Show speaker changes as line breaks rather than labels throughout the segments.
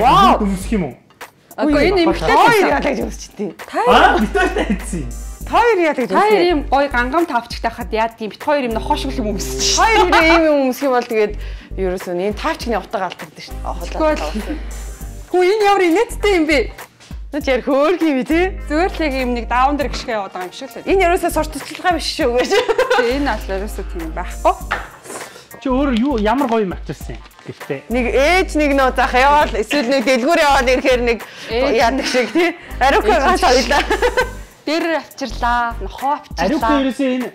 Наач нэр өмсөх юм уу?
Агүй энэ эмхтэй
Хоёр яадаг юмсчихдээ.
Аа битүүртэй хийсэн.
Хоёр яадаг
Та хоёр юм гой гангам тавчтай хахад яад тийм бит хоёр юм нохоо шиг юм өмсөж.
Хоёр ийм юм өмсөх юм бол тэгээд ерөөсөө энэ тавчны утга алдагддаг шүү дээ.
Тэгвэл хүү энэ ямар инээдтэй юм бэ?
Наач яар хөөрг юм тий.
Зүгээр л яг юм нэг даун дээр гიშгэ яваад байгаа юм шиг л байна.
Энэ ерөөсөө туслахаа биш шүү гэж.
Тэгээ энэ бол ерөөсөө тийм байхгүй.
Чи өөр юу ямар гоё юм авчирсан юм. Гэхдээ
Нэг ээж нэг нөө заах яваал эсвэл нэг дэлгүүр яваад ирэхээр нэг яадаг шиг тий. Ариукагаа соёлаа.
Дээр авчирлаа, нохоо авчирлаа.
ерөөсөө энэ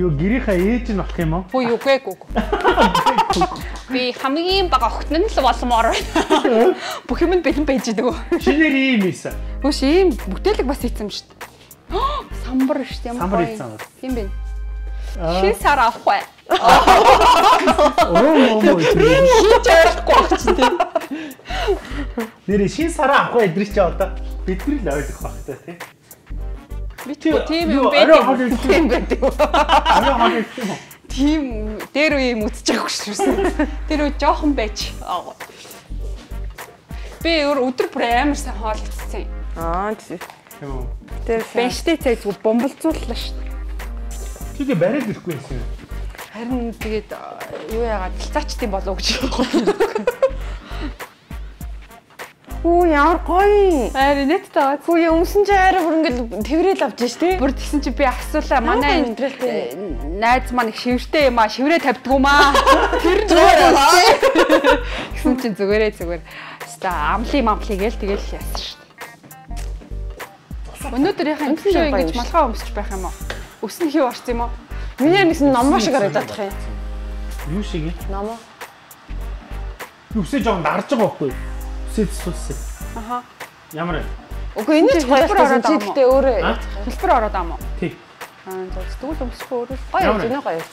юу гэрийнхаа ээж нь болох юм уу?
Хүү юу гээ гүг. Би хамгийн бага охтон нь л болмоор байна. Бүх юм нь бэлэн байж байгаа.
Шинээр ийм ийсэн.
Хөөш ийм бүтээлэг бас хийсэн юм шүү дээ. Самбар шүү дээ.
Самбар хийсэн үү?
Тийм бэ. Шин сар авах бай.
Оо моо
ойлгохгүй байх чинь тийм.
Нэр шин сараа авах эдрий чи одоо бидний л ойлгох байх та тийм.
Битгүү тийм юм байдаг.
Тийм байдаг.
Арай хол юм уу?
Тийм дээр үе юм үтчих шүүсэн. Тэр үе жоохон байж. Би өөр өдөр бүр амар сайн хоол идсэн.
Аа тийм. Тэр
Бэнштэй цай зүг бомболцууллаа шүү.
Чи тэгээ бариад ирэхгүй юм.
Харин тэгээд юу яагаад талцаачдсан болов гэж байна.
Хүү ямар гоё.
Арай нэттэй.
Хүү яа өмсөн чи арай бүр ингээл тэрэл авч ш тий.
Бүр тэгсэн чи би асуулаа манай
мэдрэлтэй.
э, найз маань их шивэртэй юм а шиврээ тавьдгуумаа. Тэр
Зүгээр аа.
Гэсэн чи зүгээрээ зүгээр. Хаста амли мамли гээл тэгэл яасан шүү дээ. Өнөөдрийнхээ төлөө ингэж малгай өмсөж байх юм уу? Өснө хий орсон юм уу?
Миний нэгсэн номоо шиг харагдах юм.
Юу шиг юм?
Номоо.
Үсээ жоон дарж байгаа байхгүй юу? Үсээ цэцүүлсэн.
Аха.
Ямар вэ?
Үгүй энэ ч байсан.
ороод байгаа
гэдэг өөрөө
Аа?
Хэлбэр ороод ам уу?
Тий.
Аа зөв тэгвэл өмсөхгүй өөрөө.
гоё юм. Энэ гоё юм.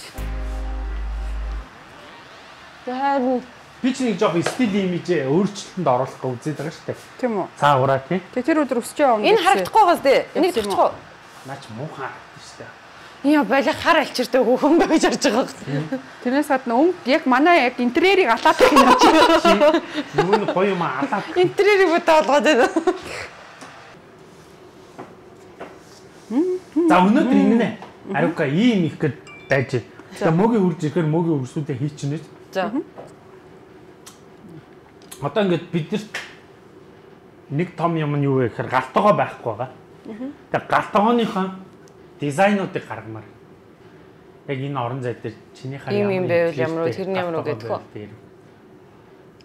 Тэгээд
Би ч нэг жоох стил имижээ өөрчлөлтөнд оруулах гэж үзээд байгаа шүү дээ.
Тийм үү?
Цаагаараа тий.
Тэгээ тэр өдөр өсч яваа юм.
энэ харагдахгүй газ дээ. Энийг
юм
уу?
Наач муухан дээ.
Яа байлаа хар алчиртай хөөхөн байж харж байгаа юм.
Тэрнээс гадна өмд яг манай яг интерьерийг алаад байх юм чи.
Нөгөө нь гоё юм алаад.
Интерьерийг бодоо олгоод байна.
За өнөөдөр ингэнэ. Ариука ийм их гээд байж. Тэгээ мөгийн үрж ирэхээр мөгийн үрсүүдээ хийчихнэ.
За.
Одоо ингээд бид нэг том юм нь юу вэ гэхээр галтогоо байхгүй байгаа. Тэгээ галтогооныхоо дизайнуудыг гаргамаар. Яг энэ орон зай дээр чиний хаа
Ийм юм байвал ямар уу, тэрний ямар уу гэдэг хөө.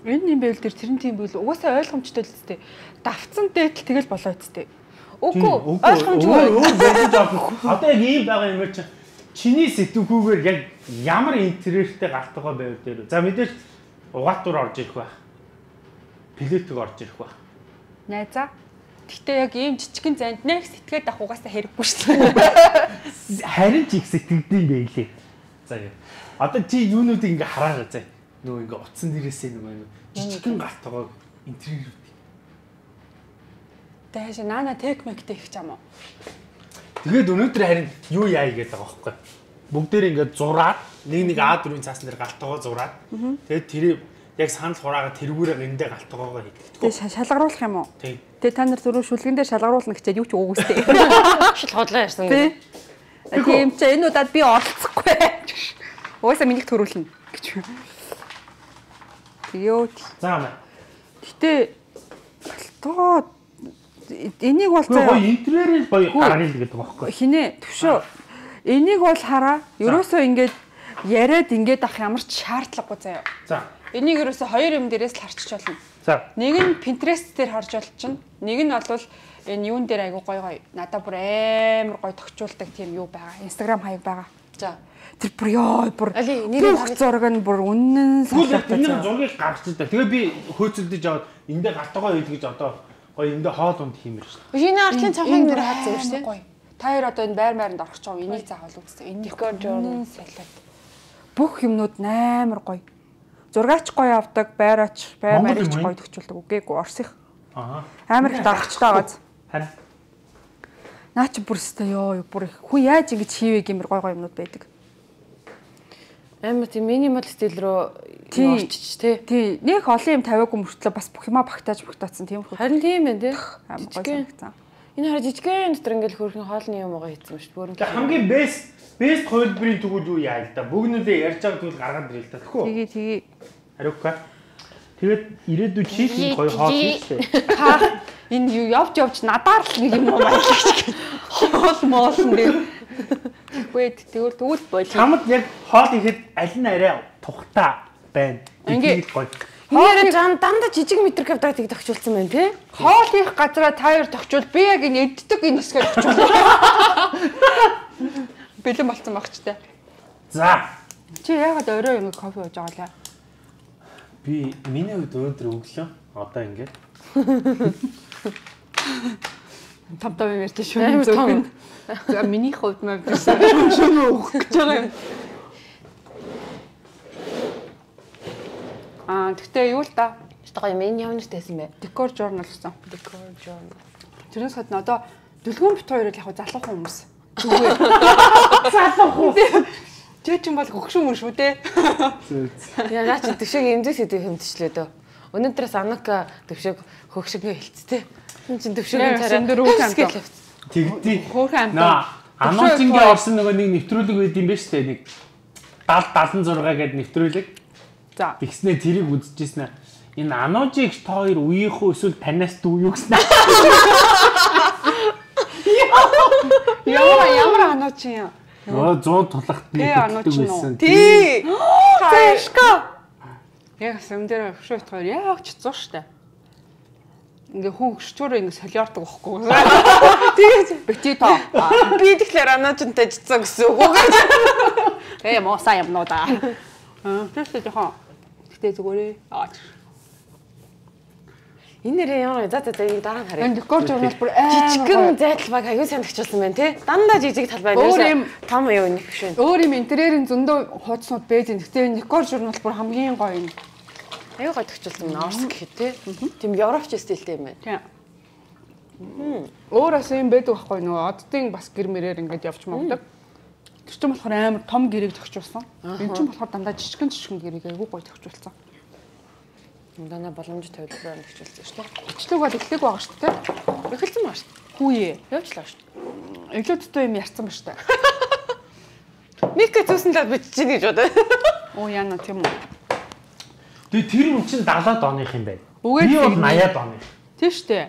Энэ юм байвал тэр тэрэн тийм байвал угаасаа ойлгомжтой л үстэй. Давцсан дээтэл тэгэл болоо үстэй. Үгүй ойлгомжгүй.
Өөр байж байгаа. Одоо яг ийм байгаа юм чи чиний сэтгүүгээр яг ямар интерьертэй галтогоо байв дээр. За мэдээж угаатур орж ирэх байх. Плетиг орж ирэх байх.
Найзаа. Гэхдээ яг ийм жижигэн занд нэг сэтгээд авах угаасаа хэрэггүй шүү дээ.
Харин ч их сэтгэгдэн байлээ. За яа. Одоо чи юунуудыг ингээ хараарай заа. Нөгөө ингээ утсан дээрээсээ нөгөө юм жижигхэн галтогоо интерьерүүд.
Дэш наана тек мектэй их ч юм уу.
Тэгээд өнөөдөр харин юу яа гэдэг байгаа байхгүй. Бүгдээр ингээд зураад нэг нэг А4-ийн цаасан дээр галтогоо зураад тэгээд тэрийг яг санал хураагаа тэргүүрээ эндээ галтогоогоо хийдэг.
Тэгээ шалгаруулах юм уу?
Тий.
Тэгээ та нар зөрөө шүлгэн дээр шалгаруулна гэчээд юу ч өгөөстэй.
Шил хотлоо ярьсан.
Тий. Тийм ч энэ удаад би оролцохгүй. Угаасаа минийх төрүүлнэ гэж. Тэё.
За мэ.
Гэтэ алтоо энийг бол
Гэхдээ гоё
заа
интерьерийг гоё гаргая л гэдэг байгаа байхгүй.
хинэ төвшөө энийг бол хараа ерөөсөө ингээд яриад ингээд ах ямар ч шаардлагагүй заяа.
За.
Энийг ерөөсөө хоёр юм дээрээс л харчиж болно.
За.
Нэг нь Pinterest дээр харж болчихно. Нэг нь бол энэ юун дээр айгу гой гой надад бүр амар гой тогтчулдаг тийм юу байгаа. Instagram хаяг байгаа.
За.
Тэр бүр ёо бүр бүх зураг нь бүр үнэн
энэ
байгаа.
зургийг гаргачих та. Тэгээ би хөөцөлдөж аваад эндээ галтогоо хийх гэж одоо гоё эндээ хоол унд хиймэр шүү дээ.
Шинэ артлын цонхыг нэр хаад зөв шүү дээ.
Та хоёр одоо энэ байр байранд орох ч юм энийг заавал үзтээ. Энийг
journal.
салаад. Бүх юмнууд амар гоё. Зургаач гоё авдаг, байраач, байр
Монгол
барьж гоё төгчүүлдэг. Үгээгүй Орсих.
Аа.
Амар их дарагчтай байгааз.
Харин
Наа чи бүр өстэй ёо бүр их хүн яаж ингэж хийвэ гэмэр гой гой юмнууд байдаг.
Амар тийм минимал стил рүү орчиж тий.
Тий, нэг олон юм тавиагүй мөртлөө бас бүх юмаа багтааж багтаацсан тийм үү.
Харин тийм байх тий.
Амар гоё санагдсан.
Энэ хараа жижигхэн дотор ингээл хөрхэн хоолны юм байгаа хийсэн шүү дээ.
Тэгээ хамгийн бест бест хувилбарын төгөл юу яа л да. Бүгнүүдээ ярьж байгаа төгөл гаргаад ирэл та. Тэхүү.
Тэгээ тэгээ
Хариука. Тэгээд ирээдүйд чи энэ гоё хоол
та энэ юу явж явж надаар л нэг юм маялагч. Хоол моолн дээр. Үгүй тэгвэл тэгвэл болоо.
Чамд яг хоол ихэд аль нь арай тухтай байна.
Ингээ-
Ингээд гоё.
Хинээрээ жан дандаа жижиг метр квадрат тийг тогтчулсан байна тий.
Хоол хийх газараа та хоёр тогчвол би яг энэ эддэг энэ хэсгээ тогчвол. Бэлэн болцсон баг ч тээ.
За.
Чи яагаад орой юм кофе ууж байгаа лээ?
Би миний хувьд өнөөдөр өглөө одоо ингээд
Том том юм ярьж шүү.
Том.
За миний хувьд маа биш шөнө уух гэж байгаа юм. Аа тэгтээ юу л да?
Штага юм энэ ямар нэртэйсэн бэ?
Decor journal гэсэн.
Decor journal.
Тэрнээс нь одоо дүлгүүн бит хоёрыг яг залуухан хүмүүс. Зүгээр. Тэ чинь бол гөгшин мөн шүү дээ.
Яа наа чи төвшөг эмзэг сэдв хэмтчлээ дөө. Өнөөдрөөс анака төвшөг хөгшгөө хэлцтэй. Энэ чин төвшөгийн
амтаа.
тэгдий.
Хөөхөн
Наа
амтаа.
Анонцингийн орсон нөгөө нэг нэвтрүүлэг байд юм ба штэ нэг 70 76 гэдэг нэвтрүүлэг.
За.
Тэгснээ тэрийг үзчихсэн аа. Энэ Аножиг та хоёр үеийнхөө эсвэл танаас дүү юу гэсэн.
Ямар ямар анаа чи юм.
Оо 100 тулахт би
Тэ, Анож
хөтөлдөг
чинь
байсан.
Тий. Цаашка.
Яг сэм дээр хөшөө хоёр яг ч 100 штэ. Ингээ хүн хөшчөөрөө ингээ солиордог байхгүй.
Тэгээд
Бити тоо.
би тэгэхээр анаачтай жицсан гэсэн үг.
Э мосаа юмнуудаа. Аа тэстэй жоохон. Гэтэ зүгээрээ. Аа.
Энэ нэрээ ямар за за энэ дараа нь харъя.
Энэ decor journal бүр амар
Жижигхэн зайдал баг аюу санагчулсан байна тий. Дандаа жижиг талбай
Өөр
нэрээ
юм-
том юу нэг биш байна.
Өөр юм интерьерийн зөндөө хуудснууд байж байна. Гэтэ энэ decor journal бүр хамгийн гоё юм.
Аюу гой төгчулсан байна. Орс гэхэд тий. Тийм европч стилтэй юм байна.
Тийм. Өөрөөс юм байдаг байхгүй нөгөө оддын бас гэр мэрээр ингээд явж магдаг. Тэр чинь болохоор амар том гэрийг төгчүүлсэн. Энэ чинь болохоор дандаа жижигэн жижигэн гэрийг айгүй гоё төгчүүлсэн.
Дана боломж тавилбар төгчулсан шүү дээ.
Бичлэг бол эхлэх байгаа шүү дээ.
Эхэлсэн баа шүү
Хүүе.
дээ. Явжлаа шүү дээ.
Дутуу юм ярьсан ба шүү дээ.
Мика зүүсэн л бичиж гэж бодоо.
Оо яана тийм үү.
Тэгээ тэр хүн чинь 70-аад оных юм байна. Би бол
тэгнэ.
80-аад оны.
Тийм шүү дээ.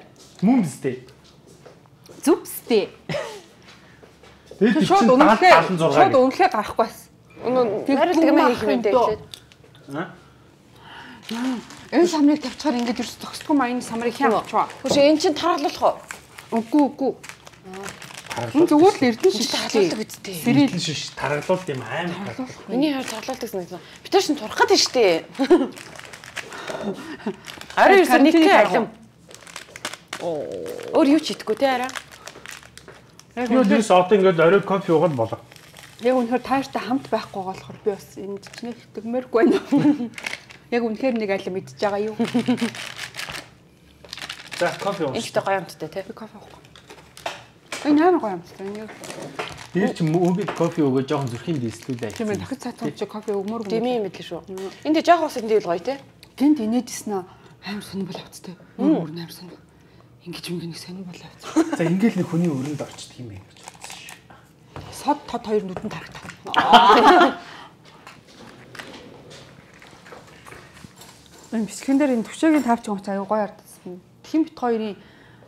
Мөн биз дээ.
Зүвстэй.
Тэгээд тэр
Шууд
чинь
үнэхээр
76
шууд үнэхээр гарахгүй байсан.
Харин тэгмээ хийх юм
дөө.
дээ.
Аа?
Энэ самрыг тавьчихаар ингээд ерөөс зогсдгүй маяны самрыг хяа авчваа.
Хөөш эн чин тараглуулах уу?
Үгүй үгүй. Энэ зүгээр л эрдэнэ
Чи
шиг
тараглуулдаг үсттэй.
Сэрэл
шиш тараглуулт юм аим.
Миний хувьд тараглуулдаг санагдсан. Би тэр шин турах гэдэг шүү дээ. Арай ерөөсөө нэг алим. Өөр юу ч идэхгүй те арай.
Яг
Би
үнэхээр-
өдөрс одоо ингээд орой кофе уугаад болоо.
яг үнэхээр тааштай хамт байхгүй болохоор би бас энэ чичнээх тэгмээргүй байна. Яг үнэхээр нэг аль мэдж байгаа юу?
За кофе
Энэ
ууш.
ч гоё амттай те.
Би кофе уухгүй. Энэ амар гоё юм байна. Энэ
Тэр чи мөбид кофе өгөө жоохон зүрхийн дийслүүлээ.
тийм ээ дахид цаатан чи кофе өгмөр
Дими
юм.
юм мэдл шүү. Энд жоох ус энэ л гоё те.
Тэнд инээдсэн аа амар сонирхол авцтай. Өөр амар сонирхол. Ингиж ингэ нэг сонирхол авцтай.
За ингээл нэг хүний өрөнд орчдөг юм байна гэж бодсон шүү.
Сод тод хоёр нүдэнд харагдав. Энэ бисгэн дээр энэ төвшөөгийн тавч гомц аюу гоё ардсан. Тим бит хоёрын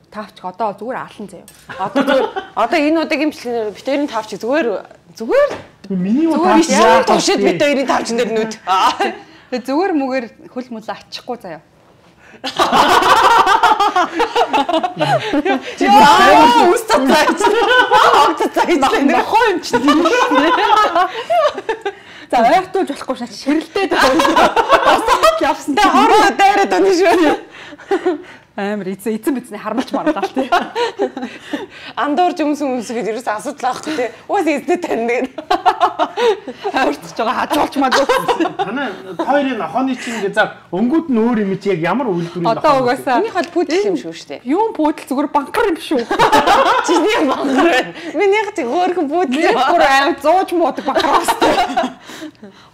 тавч одоо зүгээр аалан заяа.
Одоо зүгээр одоо энэ удаагийн бичлэгээр битэрийн тавч зүгээр зүгээр
Миний таач
яа төвшөд бит хоёрын тавчин дээр нүд.
Зүгээр мүгээр хөл мөл ачихгүй заяа.
Яа үст цайч. Огт цайч.
Нохоо юм шүү. За ойртуулж болохгүй шат ширэлдээд байгаа. Явсан.
Тэ хороо дайраад байна шүү.
Амар эзэн эзэн бидний харамлж марлаа л тий.
Андуурж өмс өмс гэж ерөөс асуудал аахгүй те. Уус эзнээ тань гэдэг.
Ойртож байгаа хажуулч мадгүй.
Танай хоёрын хооны чинь ингээ за өнгөд нь өөр юм чи яг ямар үйлдвэрийн
Одоо угаасаа
Миний хол пүүдэл юм шүү дээ.
юм буудал зүгээр банкар юм шүү.
Чиний мангар байна. Миний хати хөөрхөн пүүдэл.
Бүр аим зууж муудаг банкар бастай.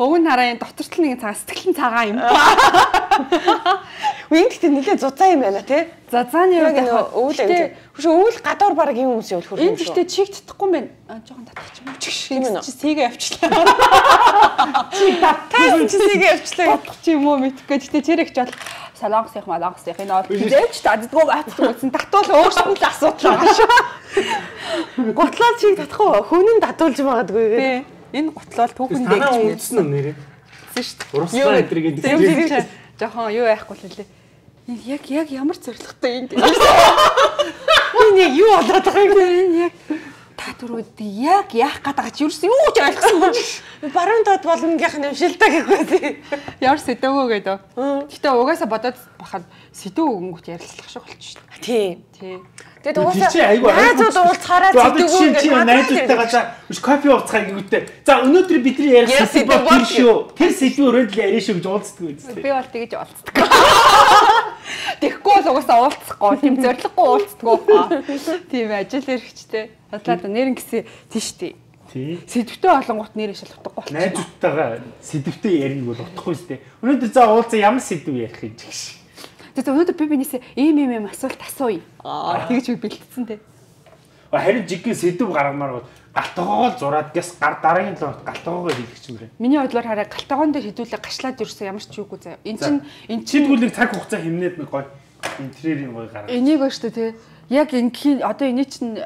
Өвн хараа энэ доторт л нэг цагаан сэтгэлэн цагаан юм.
Үн гэхдээ нэлээ зузаан юм байна те.
За зааны
Яг нэг өвөл
Гэтэ-
Хөш өвөл гадуур баг юм өмс явуул
Энэ
шүү.
гэхдээ чиг татахгүй юм байна. Аа жоохон татчих юм. Чиг
Тийм үү?
чи сэгээ авчлаа.
Тайс чисэгээ явчлаа.
Бодох чи юм уу мэдхгүй. Гэтэ тэрэг ч бол солонгос их малонгос их энэ бол хизээч даддгүй баацгүй гэсэн татвал өөрсдөө л асуудал байгаа шүү.
Готлоо чиг татахгүй хүнэн татуулж магадгүй.
Тий. Энэ готлол түүхэн
Танаа
дэгж
үлдсэн юм нэрээ.
мэдсэн шүү.
Урслаа өдр гэдэг.
Чи жоохон юу яахгүй л лээ. Энэ яг яг ямар зоригтой энд.
Энэ яг юу болоод байгаа юм.
Яг та түрүүд яг яах гээд байгаа чи юусэн юу ч ойлгосон.
Баруун дод болгонгийнх нь шилдэг гэхгүй.
Ямар сэдвөө гэдэг. Гэтэ угаасаа бодоод бахад сэдв өгөнгөт ярилцлах шиг болчих шүү
Тийм.
дээ.
Тэгээд
айгүй
найзууд уулзахаараа
зэдвгүй чи
зэдвгүй
найзуудтайгаа за кофе ууцгаа гэвүүтэй. За өнөөдөр бидний ярих сэдв бол тэр шүү. Тэр сэдв өрөөнд л яриа шүү гэж уулздаг үстэй.
Би бол тэгэж уулздаг. Тэгэхгүй бол угаасаа уулзахгүй. Тийм зориггүй уулздаг. Тийм ажил хэрэгчтэй. Бодлоо нэрэн гисэн тийш тий. Сэдвтэй олонгот нэрээ шал утгагүй болчих.
Найзуудтайгаа сэдвтэй ярих бол утахгүй үстэй. Өнөөдөр за уулзаа ямар сэдв ярих юм чи гэж.
Тэгээд өнөөдөр би бинээсээ ийм ийм ийм асуулт асууя. Аа тэгж бэлдсэн дээ.
Харин жигэн сэдв гаргамаар бол галтгоогоо зураад гэс гар дараагийн л галтгоогоо хийх юм бэ.
Миний бодлоор хараа галтгоон дээр хэдүүлээ гашлаад ирсэн ямар ч юугүй заяа. Эн чин эн чин
Чидгүүлийг цаг хугацаа хэмнээд нэг гоё интерьерийн гоё гаргав.
энийг ба штэ тий. Яг энэ хийн одоо энэ чин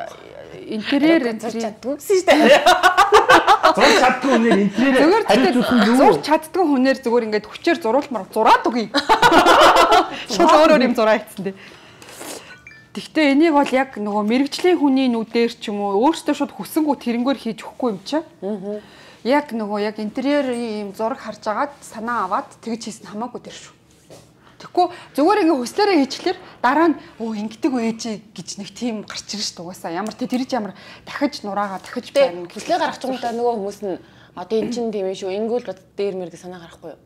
интерьер
зурч
энэ
чаддгүйсэн шүү дээ.
Зурж чаддгүй үнээр интерьер зүтэн юу?
зурч чаддгүй хүнээр зүгээр ингээд хүчээр зурулмаар зураад үгүй. Шууд өөр өөр юм зураа хийцэн тий. Тэгтээ энийг бол яг нөгөө мэрэгжлийн хүний нүдээр ч юм уу өөртөө шууд хүсэнгүү тэрнгөөр хийж өгөхгүй юм чи. Яг нөгөө яг интерьерийн юм зураг харж агаад санаа аваад тэгж хийсэн хамаагүй тэр шүү. Тэгэхгүй зүгээр ингээ хүслээрээ хийчихлээр дараа нь өө ингэдэг байж гэж нэг тийм гарч ирж шүү угаасаа ямар тэ тэр чинь ямар дахиж нураагаа дахиж барина
хүслээ гаргах юмдаа нөгөө хүмүүс нь одоо эн чин тийм шүү. Ингүүл бод дээр мэр гэж санаа гарахгүй юу?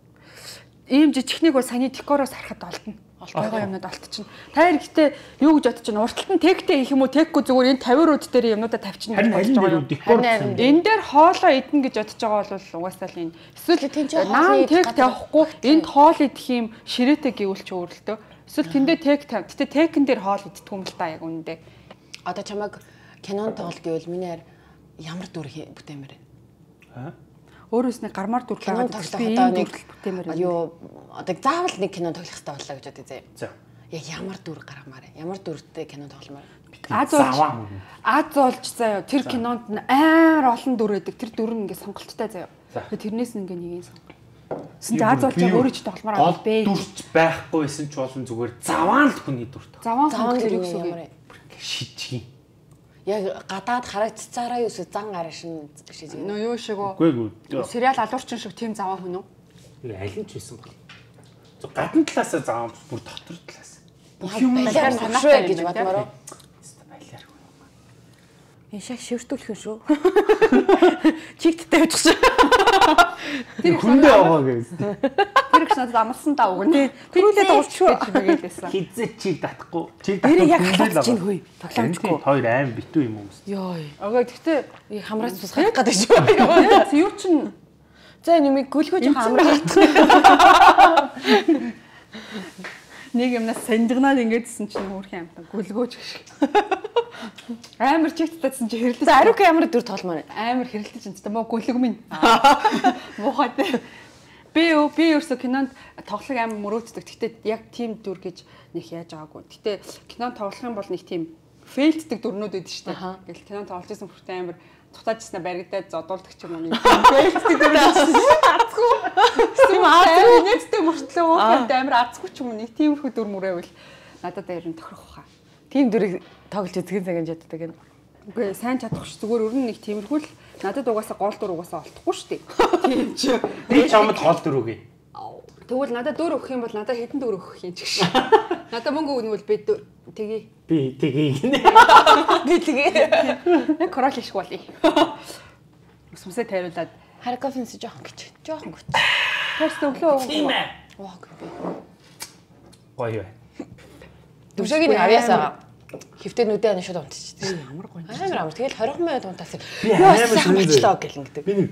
ийм жижигхнийг бол саяны декороос харахад олдно. Олдгоо юмнууд олдчихно. Та хэрэгтэй юу гэж бодож байна? Урталт нь тегтэй хийх юм уу? Теггүй зүгээр энэ 50 рууд дээр юмнуудаа тавьчихна
Харин алин дээр үү декор
Харин.
Энэ дээр хоолоо идэх гэж бодож байгаа бол угаасаа л энэ эсвэл наан
идэх
тавихгүй энд хоол идэх юм ширээтэй гэвэл ч өөрлөлтөө. Эсвэл тэндээ тег тавь. Гэтэ тегэн дээр хоол иддэг юм л та яг үнэндээ.
Одоо чамайг кинон тоглол гэвэл миний ямар дүр бүтээмээр байна?
Өөрөөс нэг гармаар дүр байгаа би
одоо нэг юу одоо заавал нэг кинон тоглох хэрэгтэй боллоо гэж бодъё заяа.
За.
Яг ямар дүр гаргамаар? Ямар дүртэй кино тогломоор.
Аз
мөн.
Аз болж заяа тэр кинонд амар олон дүр байдаг. Тэр дүр нь ингээ сонголттой заяа.
За.
Тэгээ тэрнээс ингээ нэг юм сонголт. Чи Аз байгаа өөрөө ч тогломоор
гол
авах бэ.
дүрч байхгүйсэн ч болон зүгээр заваан л хүний
дүр ямар
вэ?
вэ?
Шижгийн.
Яг гадаад харагдцаараа юу эсвэл зан гараа шин шиж.
Нөө юу шиг үү?
Үгүй ээ.
Сериал алуурчин шиг тийм заван хүн үү?
Алин ч байсан баг. Зөв гадна талаасаа заваан бүр дотор талаас. Бүх юм л
Балиар
санаатай юм
гэж бодмоор. уу?
балиар.
Энэ шаг шивэртүүлэх юм шүү. Чигттэй байж шүү.
Тэр
Хүндээ аваа гэсэн.
Тэр их надад амлсан даа үг нэ.
Тэрүүлээ дуусчихв.
гэж мэгэлээсэн.
Хизээ чиг татахгүй. Чиг
Нэрээ яг
хүндээ л
халаач чинь хөөе. Тоглоомчгүй.
Хоёр аим битүү юм уу?
Йой.
Ага гэхдээ
бус хайх гэдэг шүү.
юу чин
За нэмийг гөлгөө жоохон амраа.
нэг юмнаас санджигнаад ингэдсэн чинь хөөрхөн амтан гүлгөөж гэх шиг. Амар чигтдсэн чи хэрлээ.
За ариук ямар дүр тогломоор.
амар хэрэлдэж энэ мөө гүлэг минь. Муухай тэ. Би юу би ерөөсө кинонд тоглох амар мөрөөддөг. Гэхдээ яг тийм дүр гэж нэг яаж байгаагүй. Гэхдээ кинонд тоглох юм бол нэг тийм фейлддэг дүрнүүд байдаг шүү дээ. Ингээл кинонд тоглож байсан хүртэл амар дутаажснаа баригдаад зодуулдаг ч юм уу. Фейлддэг дүр азгүй. Тийм азгүй нэгтэй мөртлөө өөртөө амар азгүй ч юм уу. Нэг тиймэрхүү дүр мөрөөвэл надад ер нь тохирох хаа.
Тим дүрийг тоглож үзгэн цагийн жаддаг юм.
Үгүй сайн чадахгүй ш зүгээр өөр нэг тиймэрхүү л надад угаасаа гол дур угаасаа олдохгүй шүү дээ. Тийм ч.
Би чамд гол дөрөв.
Тэгвэл надад дөр өгөх юм бол надад хэдэн дөр өгөх юм ч гэж. Надад мөнгө өгнө бол би тэгье.
Би тгий гинэ.
Би.
Яг корол шиг болъё. Сүмсээ тайруулаад
Харкофенс жоохон гэж. Жоохон гүт.
тэрс өглөө
Тийм ээ.
Гү.
Гоё бай.
Дүшгийн авьяасаа хөвтөнүүдээ ани шууд унтчихдаг.
ямар гоё.
Амар амар. Тэгэл 20 минут унтаасан.
Амар
сайн болчлоо гэлэн гэдэг.
Би нэг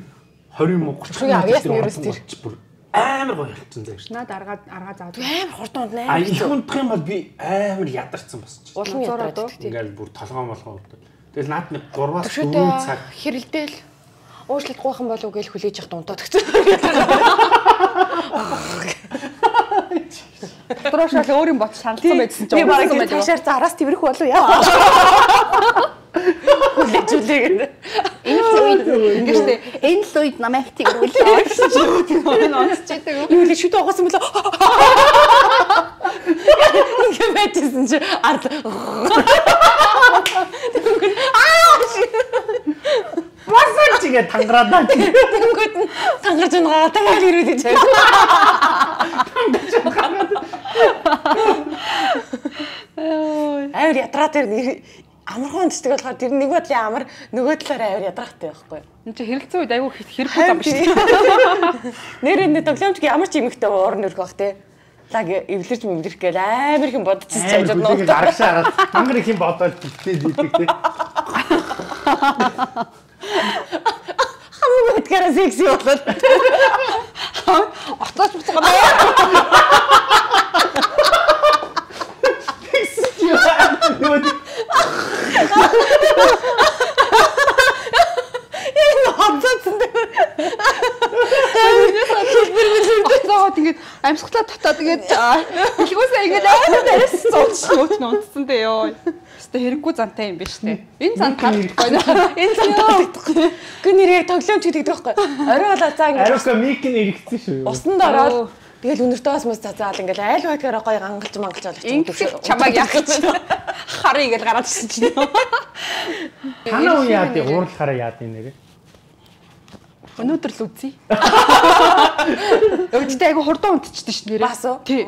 20 муу 30
Шугай авьяас нь ерөөс тэр.
бүр амар гоё болчихсон заяа.
Наад аргаа аргаа заадаг.
Амар хурдан унтна.
А их унтах юм бол би амар ядарсан босч.
Улам тийм.
Ингээл бүр толгоон болгоо унтдаг. Тэгэл наад нэг 3-аас 4
Төшөөдөө
цаг
хэрэлдээл уушлалт гойхон болов уу гэж хүлээж явах унтаад өгсөн.
Дотроо шал өөр юм бот шаналсан байсан ч
Би баг
уурсан байдаг.
таашаар зараас тэрх болов яа. Хүлээжүүлээ.
Энэ л үед ингэж тэ энэ л үед намайг тэгрүүлээ гэсэн чи юу онцчихдээ.
Юу л шүд угаасан болоо. Ингээ байжсэн чи ард.
Басан чигээ тангараад
Тэнгүүд нь тангарч байгаа дахиад ирээд ичээ. Амар ядраа тэр амархан унтдаг болохоор тэр нэг бодлын амар нөгөө талаараа амар ядраатай байхгүй.
Энд чи хэрэлцэн үед айгүй хэрэггүй зам биш.
Нэр энэ тоглоомчгийн ямар ч юмхтэй уурн өрг баг те. Лаг эвлэрч мөвлэрх гээл амар их бодчихсон ч
Амар
ажууд
бүлэгийг
нуу.
аргашаа хараад мангар их юм бодоод битээ дийдэг те.
Хамгийн бэтгэрээ секси болоод.
Оцооч буцгаа.
Юу
Энэ хонцоцсон дээр.
Оцоогоо тэгээд амьсгалаа татаа тэгээд илгүүсээ ингэж амар дээрээс цууч нууч нунтсан дээ ёо. Хэвээ хэрэггүй зантай юм биш үү? Энэ зан таахгүй.
Энэ зам татахгүй. Гүн нэр яг тоглоомч гэдэг байхгүй. Орой болоо цаа ингэ
Ариука мик нь эргэцсэн шүү.
усанд ороод тэгэл өнөртөө бас мус цацаал ингээл айл байгаар гоё гангалж мангалж олж
Ингээд чамайг яах гэж харъя гэж гараад ирсэн чинь.
Танаа уу яад и уурлахаараа яад юм нэрээ.
Өнөөдөр л үзье. Өвчтэй айгу хурдан унтчихдаг ш нэрээ.
Бас уу?
Тий.